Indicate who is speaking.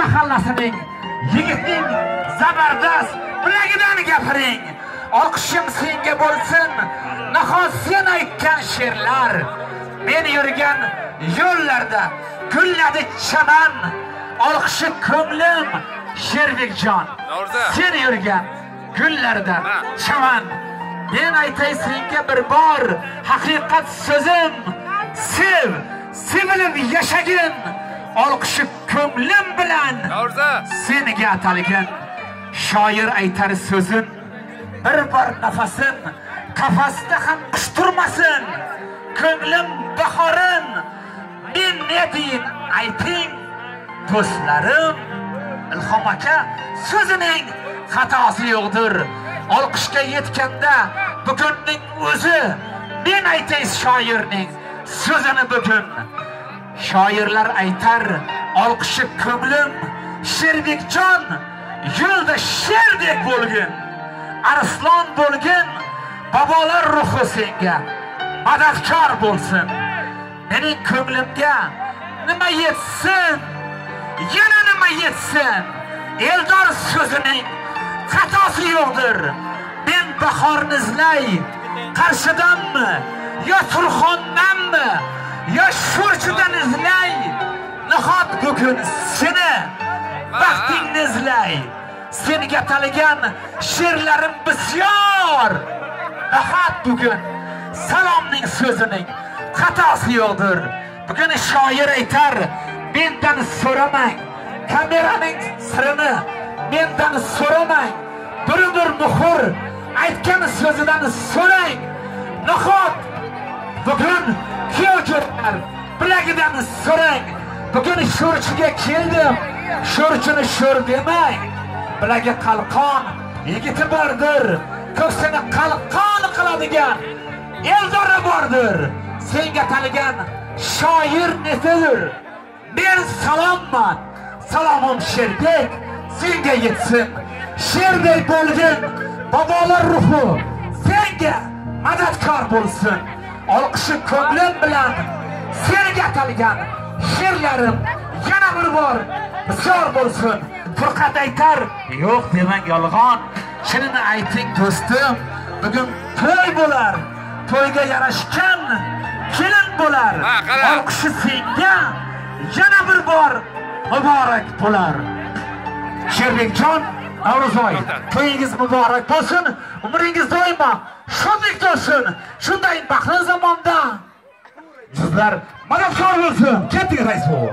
Speaker 1: mahallasining yigitning zabardast bilagidan gapiring. Olqishim senga bo'lsin. Nahot sen aytgan she'rlar men yurgan yo'llarda gulladi chaman. Olqishi ko'nglim sherbekjon. Sen yurgan gullarda chaman. Men aytay senga bir bor haqiqat so'zim. Sev sevilib yashagin olqishi ko'nglim bilan. Senga atalgan shoir aytar so'zin bir bor nafasin qafasda ham qush turmasin. Ko'nglim bahorin men ne deyin ayting. Do'stlarim ilhom aka so'zining xatosi yo'qdir. Olqishga yetganda bugunning o'zi men aytay shoirning so'zini bugun shoirlar aytar olqishi ko'nglim sherbekjon yo'lda sherdek bo'lgin arslon bo'lgin bobolar ruhi senga madadkor bo'lsin. Mening ko'nglimga nima yetsin? Yana nima yetsin? Eldor so'zining xatosi yo'qdir. Men bahorni izlay qarshidanmi yo turxondanmi yoshurchidan izlay. Nahot bugun seni baxtingni izlay. Senga atalgan she'rlarim bisyor. Nahot bugun salomning so'zining xatosi yo'qdir. Bugun shoir aytar mendan so'ramang kameraning sirini mendan so'ramang. Biridir muhr muhur aytgan so'zidan so'rang. Bilagidan so'rang. Bugun sho'rchiga keldim. Sho'rchini sho'r demang. Bilagi qalqon yigiti bordir. Ko'ksini qalqon qiladigan eldori bordir. Senga taligan shoir nesidir men salomman. Salomim sherdek senga yetsin. Sherdek bo'lgin. Bobolar ruhi senga madadkor bo'lsin. Olqishi ko'nglim bilan atalgan she'rlarim yana bir bor. Bisyor bo'lsin. Furqat aytar yo'q demang yolg'on. Chinini ayting do'stim. Bugun to'y bo'lar. To'yga yarashgan kelin bo'lar. Olqishi senga yana bir bor muborak bo'lar. Sherbekjon Navro'zoy to'yingiz muborak bo'lsin. Umringiz doimo shodlik bo'lsin shunday baxtli zamonda sizlar madadkor bo'lsin ketdik rais bo'l.